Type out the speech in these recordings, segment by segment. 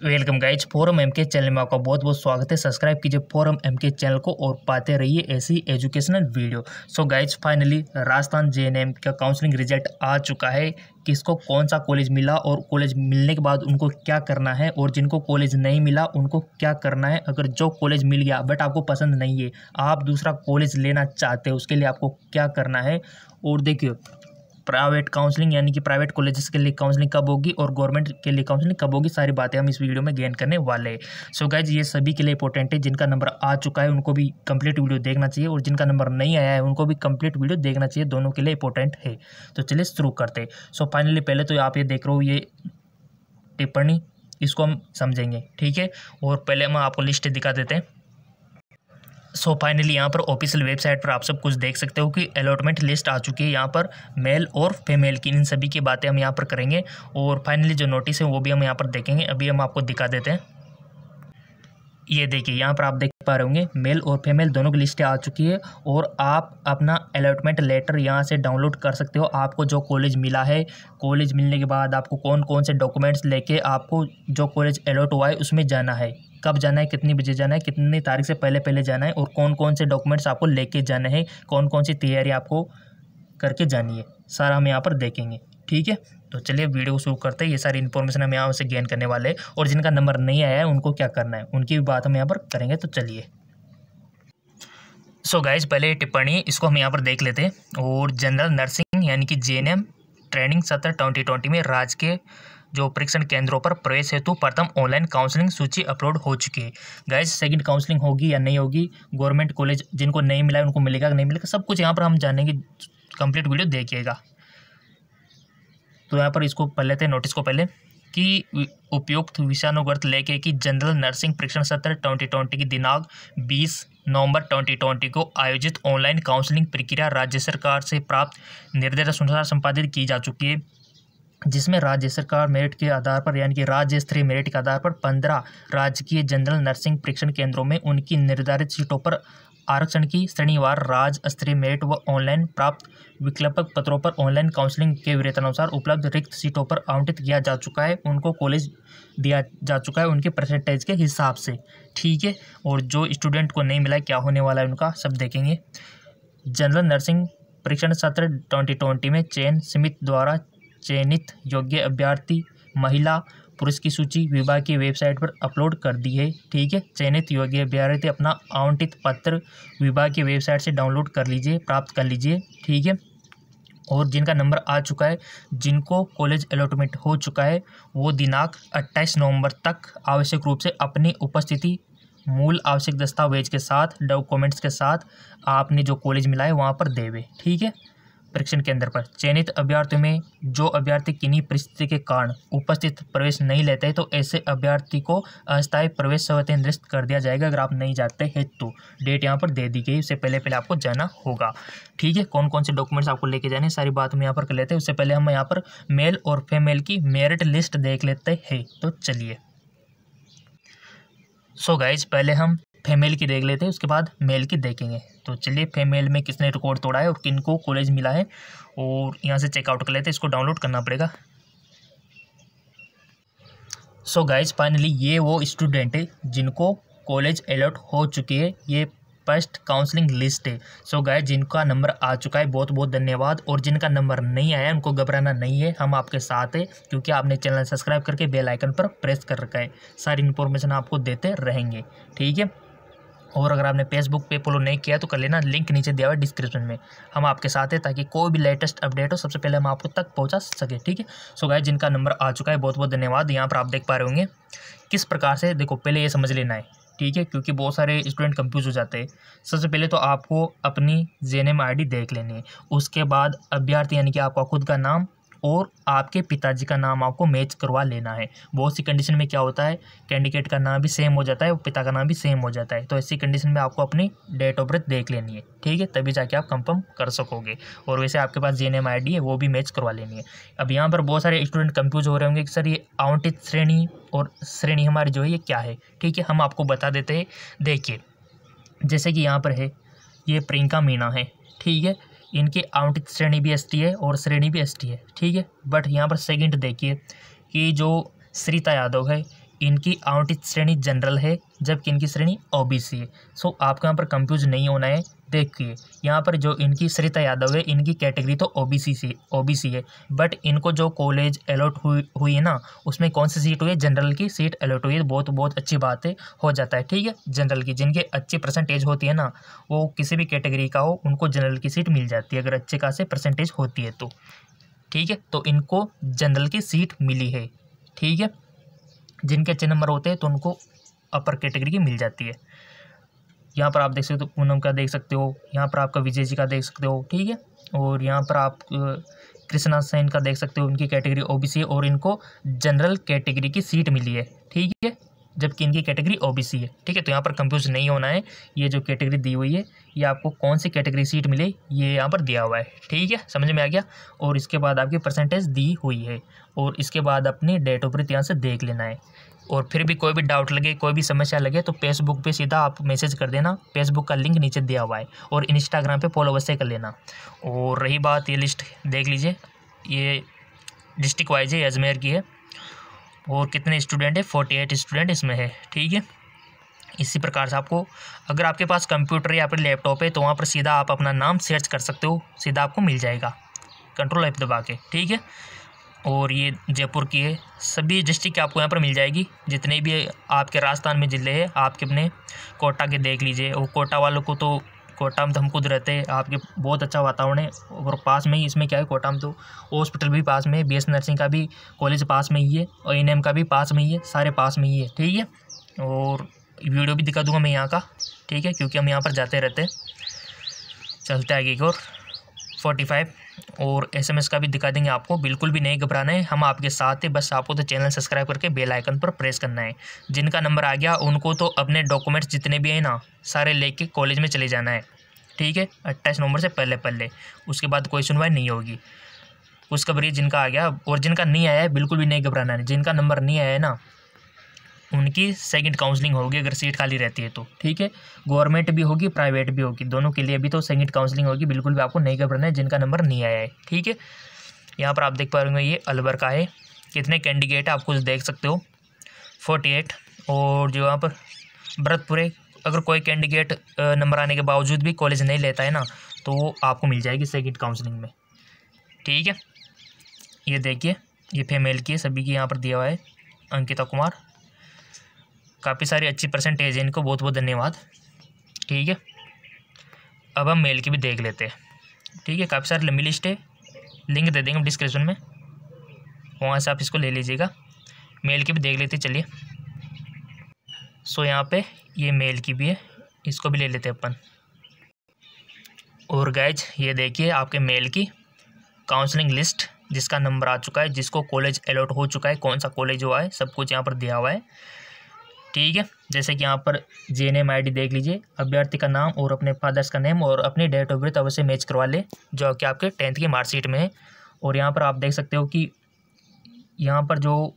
Welcome guys forum M K channel में आपका बहुत बहुत स्वागत है। सब्सक्राइब कीजिए फोरम एम के चैनल को और पाते रहिए ऐसी educational video so guys finally Rajasthan GNM का काउंसलिंग रिज़ल्ट आ चुका है। किसको कौन सा कॉलेज मिला और कॉलेज मिलने के बाद उनको क्या करना है और जिनको कॉलेज नहीं मिला, उनको क्या करना है? अगर जो कॉलेज मिल गया बट आपको पसंद नहीं है, आप दूसरा कॉलेज लेना चाहते हो, उसके लिए आपको क्या करना है? और देखिए प्राइवेट काउंसलिंग यानी कि प्राइवेट कॉलेजेस के लिए काउंसलिंग कब होगी और गवर्नमेंट के लिए काउंसलिंग कब होगी, सारी बातें हम इस वीडियो में गेन करने वाले हैं। सो गाइज़ ये सभी के लिए इंपॉर्टेंट है, जिनका नंबर आ चुका है, उनको भी कंप्लीट वीडियो देखना चाहिए और जिनका नंबर नहीं आया है, उनको भी कंप्लीट वीडियो देखना चाहिए, दोनों के लिए इंपॉर्टेंट है। तो चलिए शुरू करते सो फाइनली पहले तो आप ये देख रहे हो, ये टिप्पणी, इसको हम समझेंगे, ठीक है? और पहले हम आपको लिस्ट दिखा देते हैं। सो फाइनली यहाँ पर ऑफिशियल वेबसाइट पर आप सब कुछ देख सकते हो कि अलॉटमेंट लिस्ट आ चुकी है यहाँ पर मेल और फीमेल की। इन सभी की बातें हम यहाँ पर करेंगे और फाइनली जो नोटिस है वो भी हम यहाँ पर देखेंगे। अभी हम आपको दिखा देते हैं। ये देखिए, यहाँ पर आप देख पा रहे होंगे मेल और फीमेल दोनों की लिस्टें आ चुकी है और आप अपना अलॉटमेंट लेटर यहाँ से डाउनलोड कर सकते हो। आपको जो कॉलेज मिला है कॉलेज मिलने के बाद आपको कौन कौन से डॉक्यूमेंट्स लेके आपको जो कॉलेज अलॉट हुआ है उसमें जाना है। कब जाना है, कितनी बजे जाना है, कितनी तारीख से पहले पहले जाना है और कौन कौन से डॉक्यूमेंट्स आपको लेके जाने हैं कौन कौन सी तैयारी आपको करके जानी है, सारा हम यहाँ पर देखेंगे, ठीक है? तो चलिए वीडियो शुरू करते हैं, ये सारी इन्फॉर्मेशन हम यहाँ से गेन करने वाले हैं और जिनका नंबर नहीं आया है, उनको क्या करना है, उनकी भी बात हम यहाँ पर करेंगे तो चलिए। सो गाइज़ पहले टिप्पणी, इसको हम यहाँ पर देख लेते हैं और जनरल नर्सिंग यानी कि JNM ट्रेनिंग सत्र ट्वेंटी ट्वेंटी में राज्य के जो परीक्षण केंद्रों पर प्रवेश हेतु प्रथम ऑनलाइन काउंसलिंग सूची अपलोड हो चुकी है। गाइज़ सेकंड काउंसलिंग होगी या नहीं होगी गवर्नमेंट कॉलेज जिनको नहीं मिला है, उनको मिलेगा नहीं मिलेगा, सब कुछ यहाँ पर हम जानेंगे। कंप्लीट वीडियो देखिएगा। तो यहाँ पर इसको लेते हैं नोटिस को पहले कि उपयुक्त विषानुगत लेके कि जनरल नर्सिंग परीक्षण सत्र ट्वेंटी ट्वेंटी की दिनांक बीस नवंबर ट्वेंटी ट्वेंटी को आयोजित ऑनलाइन काउंसलिंग प्रक्रिया राज्य सरकार से प्राप्त निर्देश अनुसार संपादित की जा चुकी है। जिसमें राज्य सरकार मेरिट के आधार पर, यानी कि राज्य स्तरीय मेरिट के आधार पर पंद्रह राजकीय जनरल नर्सिंग परीक्षण केंद्रों में उनकी निर्धारित सीटों पर आरक्षण की श्रेणीवार राज्य स्तरीय मेरिट व ऑनलाइन प्राप्त विकल्पक पत्रों पर ऑनलाइन काउंसलिंग के वेतनानुसार उपलब्ध रिक्त सीटों पर आवंटित किया जा चुका है। उनको कॉलेज दिया जा चुका है उनके परसेंटेज के हिसाब से। ठीक है? और जो स्टूडेंट को नहीं मिला क्या होने वाला है उनका, सब देखेंगे। जनरल नर्सिंग परीक्षण सत्र ट्वेंटी ट्वेंटी में चयन समिति द्वारा चयनित योग्य अभ्यर्थी, महिला, पुरुष की सूची विभाग की वेबसाइट पर अपलोड कर दी है। ठीक है, चयनित योग्य अभ्यर्थी अपना आवंटित पत्र विभाग की वेबसाइट से डाउनलोड कर लीजिए, प्राप्त कर लीजिए। ठीक है, और जिनका नंबर आ चुका है, जिनको कॉलेज अलॉटमेंट हो चुका है, वो दिनांक 28 नवंबर तक आवश्यक रूप से अपनी उपस्थिति, मूल आवश्यक दस्तावेज़ के साथ, डॉक्यूमेंट्स के साथ आपने जो कॉलेज मिला है, वहाँ पर देवे। ठीक है परीक्षण केंद्र पर। चयनित अभ्यर्थियों में जो अभ्यर्थी किन्हीं परिस्थिति के कारण उपस्थित प्रवेश नहीं लेते तो ऐसे अभ्यर्थी को अस्थायी प्रवेश सवते निरस्त कर दिया जाएगा अगर आप नहीं जाते हैं तो। डेट यहाँ पर दे दी गई, उससे पहले पहले आपको जाना होगा। ठीक है कौन कौन से डॉक्यूमेंट्स आपको लेके जाने सारी बात हम यहाँ पर कर लेते हैं। उससे पहले हम यहाँ पर मेल और फीमेल की मेरिट लिस्ट देख लेते हैं। तो चलिए। सो so गाइज़ पहले हम फीमेल की देख लेते हैं, उसके बाद मेल की देखेंगे। तो चलिए, फीमेल में किसने रिकॉर्ड तोड़ा है और किन को कॉलेज मिला है, और यहाँ से चेकआउट कर लेते हैं, इसको डाउनलोड करना पड़ेगा। सो गाइज़ फाइनली ये वो स्टूडेंट है जिनको कॉलेज अलॉट हो चुकी है, ये फ़र्स्ट काउंसलिंग लिस्ट है। सो गाय जिनका नंबर आ चुका है बहुत बहुत धन्यवाद, और जिनका नंबर नहीं आया, उनको घबराना नहीं है, हम आपके साथ हैं, क्योंकि आपने चैनल सब्सक्राइब करके बेल आइकन पर प्रेस कर रखा है। सारी इन्फॉर्मेशन आपको देते रहेंगे, ठीक है? और अगर आपने फेसबुक पे फॉलो नहीं किया तो कर लेना लिंक नीचे दिया हुआ डिस्क्रिप्शन में। हम आपके साथ हैं ताकि कोई भी लेटेस्ट अपडेट हो, सबसे पहले हम आपको तक पहुँचा सके, ठीक है? सो गाय जिनका नंबर आ चुका है बहुत बहुत धन्यवाद। यहाँ पर आप देख पा रहे होंगे किस प्रकार से, देखो, पहले ये समझ लेना है, ठीक है? क्योंकि बहुत सारे स्टूडेंट कंफ्यूज हो जाते हैं। सबसे पहले तो आपको अपनी जे एन देख लेनी है। उसके बाद अभ्यर्थी, यानी कि आपका खुद का नाम और आपके पिताजी का नाम आपको मैच करवा लेना है। बहुत सी कंडीशन में क्या होता है कैंडिडेट का नाम भी सेम हो जाता है और पिता का नाम भी सेम हो जाता है। तो ऐसी कंडीशन में आपको अपनी डेट ऑफ़ बर्थ देख लेनी है, ठीक है? तभी जाके आप कंफर्म कर सकोगे। और वैसे आपके पास जे एन है, वो भी मैच करवा लेनी है। अब यहाँ पर बहुत सारे स्टूडेंट कन्फ्यूज़ हो रहे होंगे कि सर ये आवंटित श्रेणी और श्रेणी हमारी जो है, ये क्या है? ठीक है, हम आपको बता देते हैं। देखिए, जैसे कि यहाँ पर है, ये प्रियंका मीणा है, ठीक है? इनकी आवंटित श्रेणी भी एस है और श्रेणी भी एस है, ठीक है? बट यहाँ पर सेकंड देखिए कि जो श्रीता यादव है, इनकी आवंटित श्रेणी जनरल है, जबकि इनकी श्रेणी ओबीसी है। सो आपको यहाँ पर कंफ्यूज नहीं होना है। देखिए यहाँ पर जो इनकी सरिता यादव है, इनकी कैटेगरी तो ओबीसी से ओबीसी है। बट इनको जो कॉलेज अलॉट हुई हुई है ना, उसमें कौन सी सीट हुई है? जनरल की सीट अलॉट हुई है। बहुत बहुत अच्छी बात है। हो जाता है, ठीक है? जनरल की, जिनके अच्छी परसेंटेज होती है ना, वो किसी भी कैटेगरी का हो, उनको जनरल की सीट मिल जाती है, अगर अच्छे खासे परसेंटेज होती है तो। ठीक है? तो इनको जनरल की सीट मिली है। ठीक है? जिनके अच्छे नंबर होते हैं तो उनको अपर कैटेगरी की मिल जाती है। यहाँ पर आप देख सकते हो पूनम का देख सकते हो, यहाँ पर आपका विजय जी का देख सकते हो, ठीक है? और यहाँ पर आप कृष्णा सेन का देख सकते हो उनकी कैटेगरी ओबीसी है और इनको जनरल कैटेगरी की सीट मिली है, ठीक है? जबकि इनकी कैटेगरी ओबीसी है, ठीक है? तो यहाँ पर कंफ्यूज नहीं होना है, ये जो कैटेगरी दी हुई है, ये आपको कौन सी कैटेगरी सीट मिले, ये यहाँ पर दिया हुआ है, ठीक है? समझ में आ गया? और इसके बाद आपकी परसेंटेज दी हुई है, और इसके बाद अपनी डेट ऑफ़ बर्थ यहाँ से देख लेना है। और फिर भी कोई भी डाउट लगे, कोई भी समस्या लगे तो फेसबुक पे सीधा आप मैसेज कर देना। फेसबुक का लिंक नीचे दिया हुआ है और इंस्टाग्राम पे फॉलो अवश्य कर लेना। और रही बात ये लिस्ट देख लीजिए। ये डिस्ट्रिक्ट वाइज है, अजमेर की है। और कितने स्टूडेंट है? फोर्टी एट स्टूडेंट इसमें है, ठीक है? इसी प्रकार से आपको, अगर आपके पास कंप्यूटर या फिर लैपटॉप है तो वहाँ पर सीधा आप अपना नाम सर्च कर सकते हो। सीधा आपको मिल जाएगा। कंट्रोल ऐप दबा के, ठीक है? और ये जयपुर की है। सभी डिस्ट्रिक्ट आपको यहाँ पर मिल जाएगी। जितने भी आपके राजस्थान में ज़िले हैं आपके अपने कोटा के देख लीजिए। और कोटा वालों को तो कोटा में तो हम खुद रहते हैं। आपके बहुत अच्छा वातावरण है। और पास में ही इसमें क्या है? कोटा में तो हॉस्पिटल भी पास में है। बी नर्सिंग का भी कॉलेज पास में ही है। और एनएम का भी पास में ही है। सारे पास में ही है। ठीक है? और वीडियो भी दिखा दूँगा मैं यहाँ का। ठीक है? क्योंकि हम यहाँ पर जाते रहते हैं। चलते आगे की और फोर्टी फाइव और एसएमएस का भी दिखा देंगे आपको। बिल्कुल भी नहीं घबराना है। हम आपके साथ हैं। बस आपको तो चैनल सब्सक्राइब करके बेल आइकन पर प्रेस करना है। जिनका नंबर आ गया, उनको तो अपने डॉक्यूमेंट्स जितने भी हैं ना, सारे लेके कॉलेज में चले जाना है। ठीक है? अट्ठाईस नवंबर से पहले पहले। उसके बाद कोई सुनवाई नहीं होगी। उसका बरी जिनका आ गया, और जिनका नहीं आया है, बिल्कुल भी नहीं घबराना है। जिनका नंबर नहीं आया है ना उनकी सेकंड काउंसलिंग होगी अगर सीट खाली रहती है तो। ठीक है? गवर्नमेंट भी होगी प्राइवेट भी होगी। दोनों के लिए भी तो सेकंड काउंसलिंग होगी, बिल्कुल भी आपको नहीं घबराना है, जिनका नंबर नहीं आया है। ठीक है? यहाँ पर आप देख पा रहे ये अलवर का है। कितने कैंडिडेट आप कुछ देख सकते हो? फोर्टी एट और जो यहाँ पर भरतपुरे अगर कोई कैंडिडेट नंबर आने के बावजूद भी कॉलेज नहीं लेता है ना तो वो आपको मिल जाएगी सेकेंड काउंसलिंग में। ठीक है? ये देखिए, ये फीमेल की है, सभी की यहाँ पर दिया हुआ है, अंकिता कुमार। काफ़ी सारी अच्छी परसेंटेज है, इनको बहुत बहुत धन्यवाद। ठीक है? अब हम मेल की भी देख लेते हैं। ठीक है? काफ़ी सारी लंबी लिस्ट है। लिंक दे देंगे डिस्क्रिप्शन में। वहाँ से आप इसको ले लीजिएगा। मेल की भी देख लेते चलिए। सो यहाँ पे ये मेल की भी है। इसको भी ले लेते अपन। और गैज ये देखिए आपके मेल की काउंसलिंग लिस्ट जिसका नंबर आ चुका है, जिसको कॉलेज अलॉट हो चुका है, कौन सा कॉलेज हुआ है, सब कुछ यहाँ पर दिया हुआ है। ठीक है। जैसे कि यहाँ पर जे एन एम आई देख लीजिए। अभ्यर्थी का नाम और अपने फादर्स का नेम और अपनी डेट ऑफ़ बर्थ अवश्य मैच करवा लें, जो कि आपके टेंथ की मार्कशीट में है। और यहाँ पर आप देख सकते हो कि यहाँ पर जो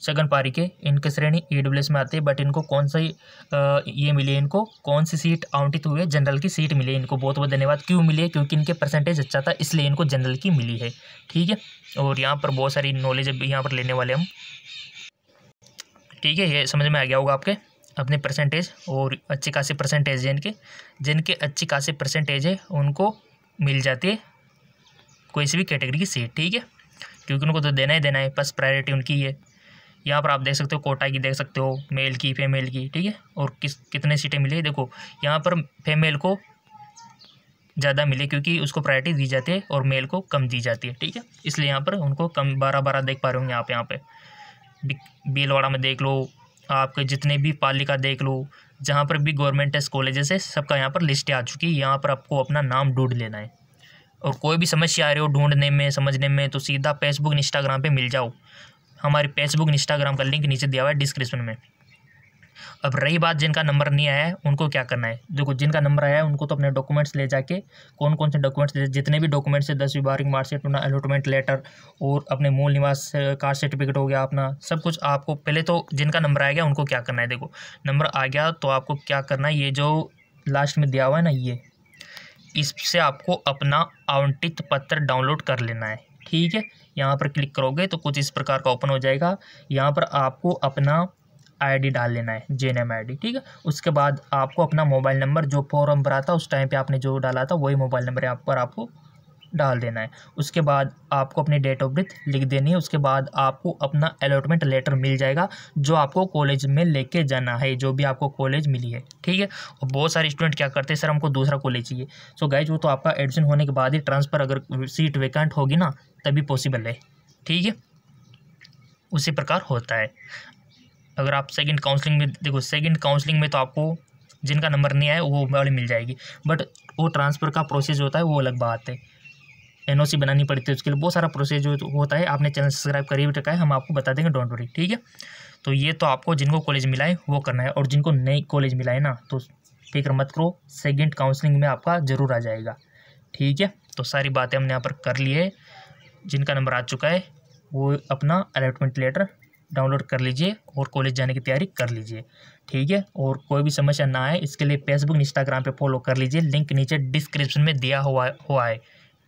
सगन पारी के इनके श्रेणी ई डब्ल्यू में आते हैं बट इनको कौन सा ये मिली इनको? कौन सी सीट आवंटित हुई है? जनरल की सीट मिली इनको। बहुत बहुत धन्यवाद। क्यों मिली है? क्योंकि इनके परसेंटेज अच्छा था, इसलिए इनको जनरल की मिली है। ठीक है? और यहाँ पर बहुत सारी नॉलेज अभी यहाँ पर लेने वाले हम। ठीक है, ये समझ में आ गया होगा आपके, अपने परसेंटेज और अच्छी खासी परसेंटेज इनके जिनके अच्छी खासी परसेंटेज है, उनको मिल जाती है कोई सी भी कैटेगरी की सीट ठीक है? क्योंकि उनको तो देना ही देना है, बस प्रायोरिटी उनकी है यहाँ पर आप देख सकते हो, कोटा की देख सकते हो मेल की फीमेल की, ठीक है? और किस, कितने सीटें मिली, देखो, यहाँ पर फीमेल को ज़्यादा मिले क्योंकि उसको प्रायोरिटी दी जाती है और मेल को कम दी जाती है, ठीक है? इसलिए यहाँ पर उनको कम बारह बारह देख पा रहे होंगे आप यहाँ पे। बीलवाड़ा में देख लो, आपके जितने भी पालिका देख लो, जहाँ पर भी गवर्नमेंट एस कॉलेजेस है, सबका यहाँ पर लिस्ट आ चुकी है, यहाँ पर आपको अपना नाम ढूंढ लेना है। और कोई भी समस्या आ रही हो ढूँढने में, समझने में तो सीधा फेसबुक इंस्टाग्राम पे मिल जाओ। हमारे फेसबुक इंस्टाग्राम का लिंक नीचे दिया हुआ है डिस्क्रिप्शन में। अब रही बात जिनका नंबर नहीं आया है, उनको क्या करना है? देखो, जिनका नंबर आया है, उनको तो अपने डॉक्यूमेंट्स ले जाके कौन कौन से डॉक्यूमेंट्स जितने भी डॉक्यूमेंट्स है, दसवीं, बारहवीं मार्कशीट अपना अलॉटमेंट लेटर और अपने मूल निवास कार्ड सर्टिफिकेट हो गया अपना, सब कुछ आपको, पहले तो जिनका नंबर आ गया, उनको क्या करना है? देखो, नंबर आ गया तो आपको क्या करना है? ये जो लास्ट में दिया हुआ है ना, ये, इससे आपको अपना आवंटित पत्र डाउनलोड कर लेना है, ठीक है? यहाँ पर क्लिक करोगे तो कुछ इस प्रकार का ओपन हो जाएगा, यहाँ पर आपको अपना आईडी डाल लेना है जे एन एम ठीक है? उसके बाद आपको अपना मोबाइल नंबर जो फॉर्म भरा था, उस टाइम पे आपने जो डाला था, वही मोबाइल नंबर यहाँ पर आपको डाल देना है। उसके बाद आपको अपनी डेट ऑफ़ बर्थ लिख देनी है, उसके बाद आपको अपना अलॉटमेंट लेटर मिल जाएगा, जो आपको कॉलेज में लेके जाना है, जो भी आपको कॉलेज मिली है, ठीक है? और बहुत सारे स्टूडेंट क्या करते हैं, सर, हमको दूसरा कॉलेज चाहिए। सो गाइज़ वो तो आपका एडमिशन होने के बाद ही ट्रांसफ़र अगर सीट वेकेंट होगी ना, तभी पॉसिबल है, ठीक है? उसी प्रकार होता है। अगर आप सेकंड काउंसलिंग में, देखो सेकंड काउंसलिंग में तो आपको जिनका नंबर नहीं आया, वो वाली मिल जाएगी। बट वो ट्रांसफ़र का प्रोसेस होता है, वो अलग बात है। एनओसी बनानी पड़ती है उसके लिए। बहुत सारा प्रोसेस जो होता है, आपने चैनल सब्सक्राइब करी रखा है, हम आपको बता देंगे डोंट वरी ठीक है? तो ये तो आपको जिनको कॉलेज मिला है, वो करना है। और जिनको नई कॉलेज मिला है ना तो फ़िक्र मत करो सेकेंड काउंसलिंग में आपका ज़रूर आ जाएगा, ठीक है? तो सारी बातें हमने यहाँ पर कर ली है। जिनका नंबर आ चुका है, वो अपना अलॉटमेंट लेटर डाउनलोड कर लीजिए और कॉलेज जाने की तैयारी कर लीजिए। ठीक है? और कोई भी समस्या ना आए, इसके लिए फेसबुक इंस्टाग्राम पे फॉलो कर लीजिए। लिंक नीचे डिस्क्रिप्शन में दिया हुआ हुआ है।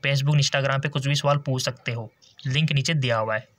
फेसबुक इंस्टाग्राम पे कुछ भी सवाल पूछ सकते हो। लिंक नीचे दिया हुआ है।